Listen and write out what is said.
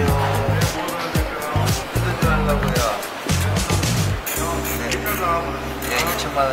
안녕하세요 하려고요. 네 2천만 원